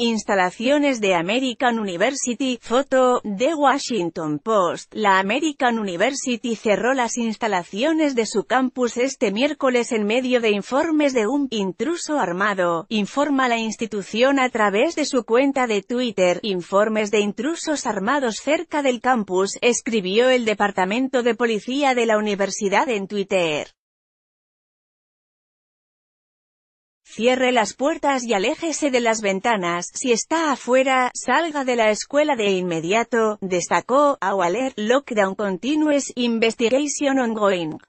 Instalaciones de American University, foto, de Washington Post. La American University cerró las instalaciones de su campus este miércoles en medio de informes de un intruso armado, informa la institución a través de su cuenta de Twitter. Informes de intrusos armados cerca del campus, escribió el Departamento de Policía de la Universidad en Twitter. Cierre las puertas y aléjese de las ventanas, si está afuera, salga de la escuela de inmediato, destacó, Our Lockdown Continuous, Investigation Ongoing.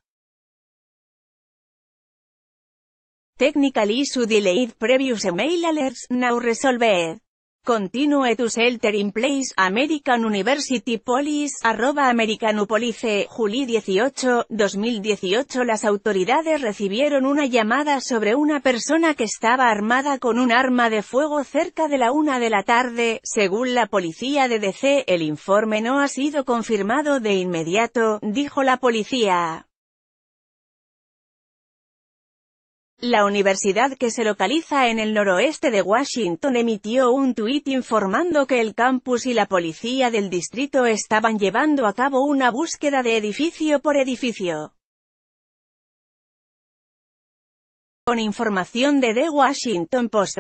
Technical issue delayed previous email alerts, now resolved. Continue to shelter in place, American University Police, arroba Americanupolice, Juli 18, 2018 Las autoridades recibieron una llamada sobre una persona que estaba armada con un arma de fuego cerca de la una de la tarde, según la policía de DC, el informe no ha sido confirmado de inmediato, dijo la policía. La universidad que se localiza en el noroeste de Washington emitió un tuit informando que el campus y la policía del distrito estaban llevando a cabo una búsqueda de edificio por edificio. Con información de The Washington Post